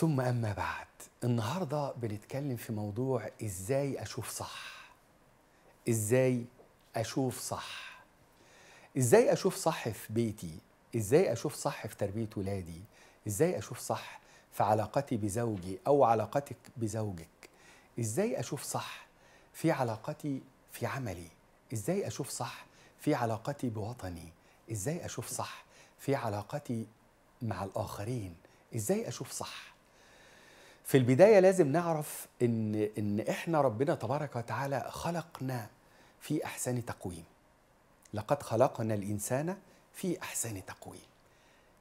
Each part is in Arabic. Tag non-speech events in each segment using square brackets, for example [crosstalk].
ثم أما بعد النهاردة بنتكلم في موضوع إزاي أشوف صح. إزاي أشوف صح. إزاي أشوف صح في بيتي؟ إزاي أشوف صح في تربية ولادي؟ إزاي أشوف صح في علاقتي بزوجي أو علاقتك بزوجك؟ إزاي أشوف صح في علاقتي في عملي؟ إزاي أشوف صح في علاقتي بوطني؟ إزاي أشوف صح في علاقتي مع الآخرين؟ إزاي أشوف صح؟ في البداية لازم نعرف إن إن إحنا ربنا تبارك وتعالى خلقنا في أحسن تقويم. لقد خلقنا الإنسان في أحسن تقويم.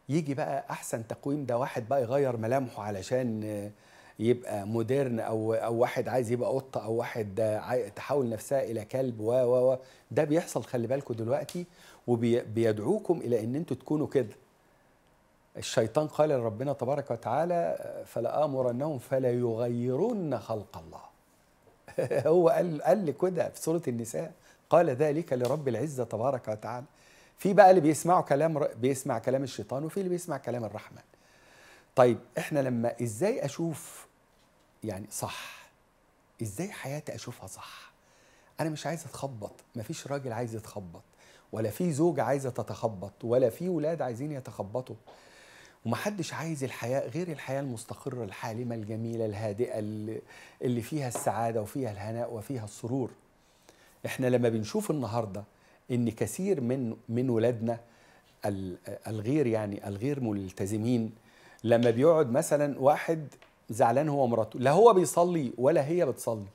يجي بقى أحسن تقويم ده واحد بقى يغير ملامحه علشان يبقى مودرن أو أو واحد عايز يبقى قطة أو واحد تحول نفسها إلى كلب و و ده بيحصل خلي بالكم دلوقتي وبيدعوكم إلى إن أنتوا تكونوا كده. الشيطان قال لربنا تبارك وتعالى فلآمرنهم فلا يغيرن خلق الله. [laughs] هو قال قال كده في سورة النساء قال ذلك لرب العزة تبارك وتعالى. في بقى اللي بيسمعوا كلام بيسمع كلام الشيطان وفي اللي بيسمع كلام الرحمن. طيب إحنا لما إزاي أشوف يعني صح؟ إزاي حياتي أشوفها صح؟ أنا مش عايز أتخبط مفيش راجل عايز يتخبط ولا في زوجة عايزة تتخبط ولا في ولاد عايزين يتخبطوا. ومحدش عايز الحياة غير الحياة المستقرة الحالمة الجميلة الهادئة اللي فيها السعادة وفيها الهناء وفيها السرور. إحنا لما بنشوف النهاردة إن كثير من من ولادنا ال- الغير يعني الغير ملتزمين لما بيقعد مثلا واحد زعلان هو ومراته لا هو بيصلي ولا هي بتصلي.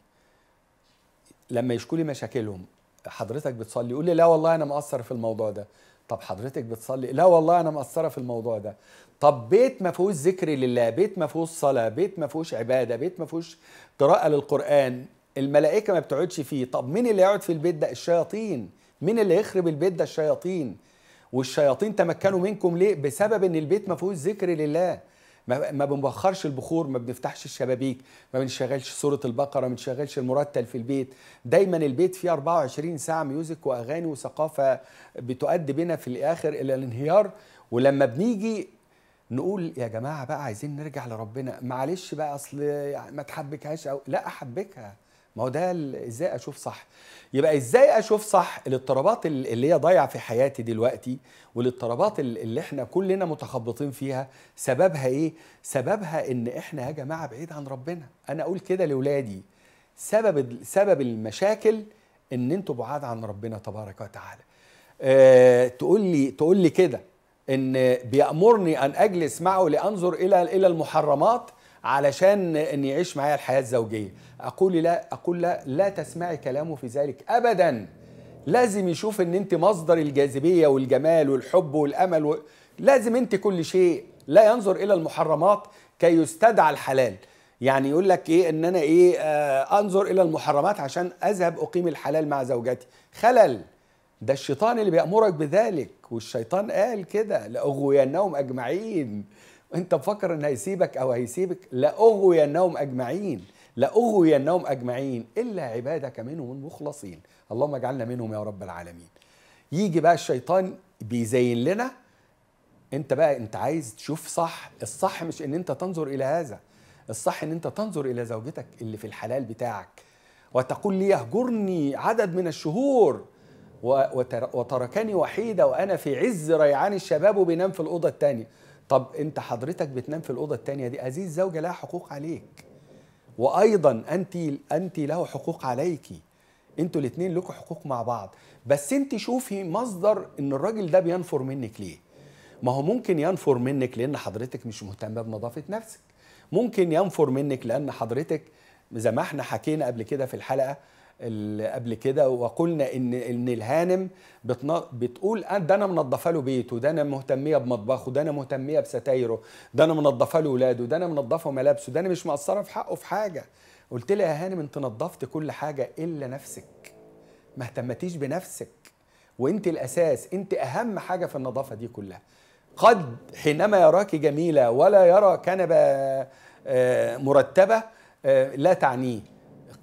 لما يشكوا لي مشاكلهم حضرتك بتصلي؟ يقول لي لا والله أنا مقصر في الموضوع ده. طب حضرتك بتصلي؟ لا والله أنا مقصرة في الموضوع ده. طب بيت ما فيهوش ذكر لله بيت ما فيهوش صلاة بيت ما فيهوش عبادة بيت ما فيهوش قراءة للقرآن الملائكة ما بتقعدش فيه. طب مين اللي يقعد في البيت ده؟ الشياطين. مين اللي يخرب البيت ده؟ الشياطين. والشياطين تمكنوا منكم ليه؟ بسبب إن البيت ما فيهوش ذكر لله. ما بنبخرش البخور ما بنفتحش الشبابيك ما بنشغلش سورة البقرة ما بنشغلش المرتل في البيت. دايما البيت فيه 24 ساعة ميوزك وأغاني وثقافة بتؤدي بنا في الآخر إلى الانهيار. ولما بنيجي نقول يا جماعة بقى عايزين نرجع لربنا معلش بقى أصل يعني ما تحبكهاش أو لا أحبكها. ما هو ده إزاي أشوف صح؟ يبقى إزاي أشوف صح الاضطرابات ال- اللي هي ضايعة في حياتي دلوقتي والاضطرابات ال- اللي إحنا كلنا متخبطين فيها سببها إيه؟ سببها إن إحنا يا جماعة بعيد عن ربنا. أنا أقول كده لاولادي سبب سبب المشاكل إن أنتوا بعاد عن ربنا تبارك وتعالى. أه تقول لي تقول لي كده إن بيأمرني أن أجلس معه لأنظر إلى إلى المحرمات؟ علشان إن يعيش معايا الحياة الزوجية. أقول لا أقول لا لا تسمعي كلامه في ذلك ابدا. لازم يشوف إن أنت مصدر الجاذبية والجمال والحب والأمل و... لازم أنت كل شيء لا ينظر إلى المحرمات كي يستدعى الحلال. يعني يقول لك إيه إن أنا إيه آه أنظر إلى المحرمات عشان أذهب أقيم الحلال مع زوجتي خلل. ده الشيطان اللي بيأمرك بذلك والشيطان قال كده. لأغوينهم أجمعين. انت مفكر ان هيسيبك أو هيسيبك؟ لأغوينهم أجمعين لأغوينهم أجمعين إلا عبادك منهم المخلصين. اللهم اجعلنا منهم يا رب العالمين. يجي بقى الشيطان بيزين لنا. انت بقى انت عايز تشوف صح. الصح مش إن انت تنظر إلى هذا. الصح إن انت تنظر إلى زوجتك اللي في الحلال بتاعك. وتقول لي يهجرني عدد من الشهور. وتركني وحيدة وأنا في عز ريعان الشباب وبينام في الأوضة التانية. طب أنت حضرتك بتنام في الأوضة التانية دي هذه الزوجة لها حقوق عليك. وأيضا أنت أنت له حقوق عليك. أنتوا الاثنين لكم حقوق مع بعض. بس انت شوفي مصدر إن الراجل ده بينفر منك ليه. ما هو ممكن ينفر منك لأن حضرتك مش مهتمة بنظافة نفسك. ممكن ينفر منك لأن حضرتك زي ما إحنا حكينا قبل كده في الحلقة قبل كده وقلنا إن إن الهانم. بتقول ده أنا منظفة له بيته ده أنا مهتمية بمطبخه ده أنا مهتمية بستايره ده أنا منظفة له ولاده ده أنا منظفة ملابسه ده أنا مش مقصرة في حقه في حاجة. قلت لها يا هانم أنت نظفت كل حاجة إلا نفسك. ما اهتمتيش بنفسك. وأنت الأساس أنت أهم حاجة في النظافة دي كلها. قد حينما يراك جميلة ولا يرى كنبة آه، مرتبة آه، لا تعنيه.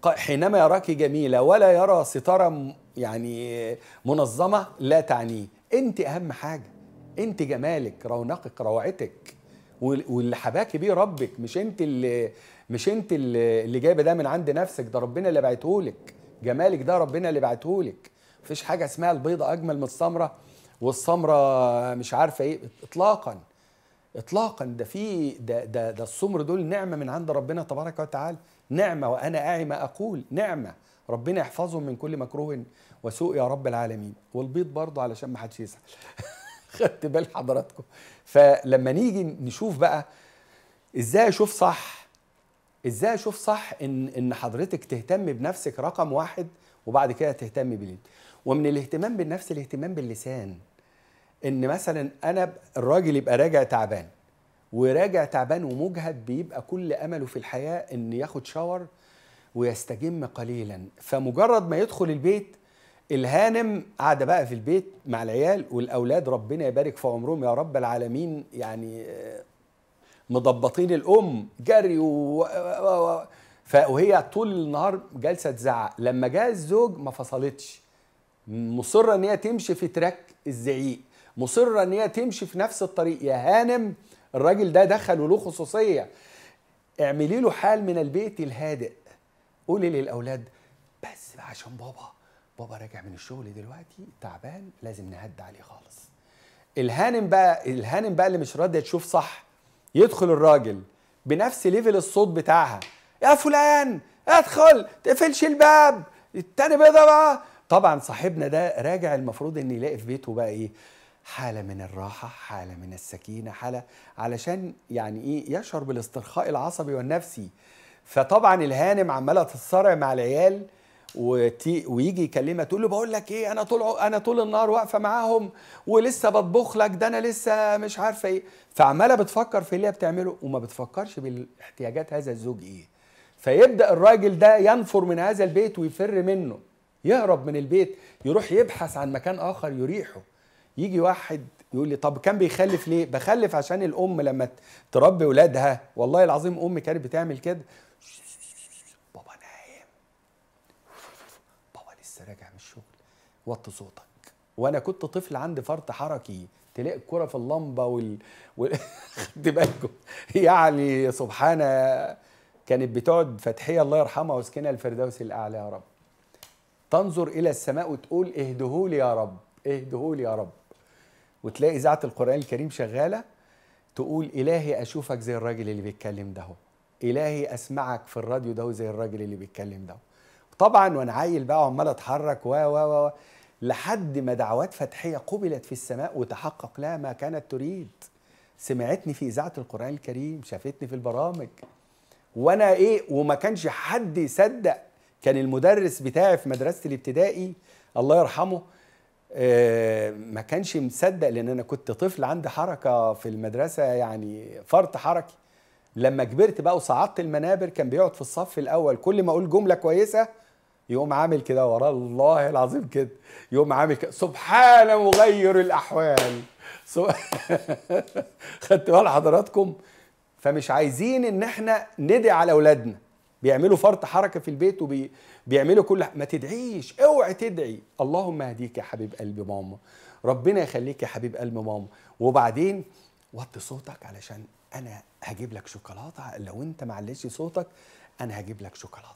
حينما يراك جميلة ولا يرى ستاره م- يعني منظمة لا تعنيه. أنت أهم حاجة أنت جمالك رونقك روعتك وال- واللي حباكي بيه ربك مش أنت اللي مش أنت اللي جايبة ده من عند نفسك ده ربنا اللي بعتهولك جمالك ده ربنا اللي بعتهولك مفيش حاجة اسمها البيضة أجمل من السمرة والسمرة مش عارفة إيه اطلاقا اطلاقا. ده في ده ده ده السمر دول نعمة من عند ربنا تبارك وتعالى. نعمة وأنا اعي ما أقول نعمة. ربنا يحفظهم من كل مكروه وسوء يا رب العالمين. والبيض برضه علشان ما حدش يزعل. [laughs] خدت بال حضراتكم. فلما نيجي نشوف بقى إزاي أشوف صح إزاي أشوف صح إن إن حضرتك تهتم بنفسك رقم واحد وبعد كده تهتم بالبيت ومن الاهتمام بالنفس الاهتمام باللسان. إن مثلا أنا الراجل يبقى راجع تعبان. وراجع تعبان ومجهد بيبقى كل أمله في الحياة إن ياخد شاور ويستجم قليلا. فمجرد ما يدخل البيت الهانم قاعدة بقى في البيت مع العيال والأولاد ربنا يبارك في عمرهم يا رب العالمين. يعني آه، مضبطين الأم جري و... وهي طول النهار جالسه تزعق. لما جاء الزوج ما فصلتش. مصرة إن هي تمشي في تراك الزعيق. مصرة إن هي تمشي في نفس الطريق. يا هانم الراجل ده دخل وله خصوصية. اعملي له حال من البيت الهادئ. قولي للأولاد بس عشان بابا بابا راجع من الشغل دلوقتي تعبان لازم نهدى عليه خالص. الهانم بقى الهانم بقى اللي مش راضية تشوف صح يدخل الراجل بنفس ليفل الصوت بتاعها. يا فلان ادخل تقفلش الباب التاني بيضة بقى طبعا صاحبنا ده راجع المفروض إن يلاقي في بيته بقى إيه؟ حالة من الراحة حالة من السكينة حالة علشان يعني إيه يشعر بالاسترخاء العصبي والنفسي. فطبعا الهانم عمالة تتصارع مع العيال وتي ويجي يكلمها تقول له بقول لك إيه أنا طول أنا طول النهار واقفة معاهم ولسه بطبخ لك ده أنا لسه مش عارفة إيه. فعمالة بتفكر في اللي هي بتعمله وما بتفكرش بالاحتياجات هذا الزوج إيه. فيبدأ الراجل ده ينفر من هذا البيت ويفر منه. يهرب من البيت يروح يبحث عن مكان آخر يريحه. يجي واحد يقول لي طب كان بيخلف ليه؟ بخلف عشان الأم لما تربي ولادها. والله العظيم أمي كانت بتعمل كده. بابا نايم. بابا لسه راجع من الشغل. وطي صوتك. وأنا كنت طفل عندي فرط حركي. تلاقي الكرة في اللمبة وال. [laughs] خد بالكم؟ يعني سبحانه كانت بتقعد فتحية الله يرحمها واسكنها الفردوس الأعلى يا رب. تنظر إلى السماء وتقول اهدهولي يا رب اهدهولي يا رب. وتلاقي إذاعة القرآن الكريم شغالة تقول إلهي أشوفك زي الراجل اللي بيتكلم ده إلهي أسمعك في الراديو ده زي الراجل اللي بيتكلم ده طبعا وأنا عيل بقى وعمال أتحرك و و و لحد ما دعوات فتحية قبلت في السماء وتحقق لها ما كانت تريد. سمعتني في إذاعة القرآن الكريم شافتني في البرامج. وأنا إيه وما كانش حد يصدق. كان المدرس بتاعي في مدرسة الابتدائي الله يرحمه ما كانش مصدق لأن أنا كنت طفل عندي حركة في المدرسة يعني فرط حركي. لما كبرت بقى وصعدت المنابر كان بيقعد في الصف الأول كل ما أقول جملة كويسة يقوم عامل كده وراه الله العظيم كده يقوم عامل كده سبحان مغير الأحوال. [laughs] خدت بال حضراتكم فمش عايزين إن إحنا ندعي على أولادنا. بيعملوا فرط حركة في البيت وبيعملوا كل ما تدعيش اوعي تدعي. اللهم اهديك يا حبيب قلب ماما. ربنا يخليك يا حبيب قلب ماما. وبعدين وطي صوتك علشان أنا هجيب لك شوكولاتة. لو أنت معلش صوتك أنا هجيب لك شوكولاتة.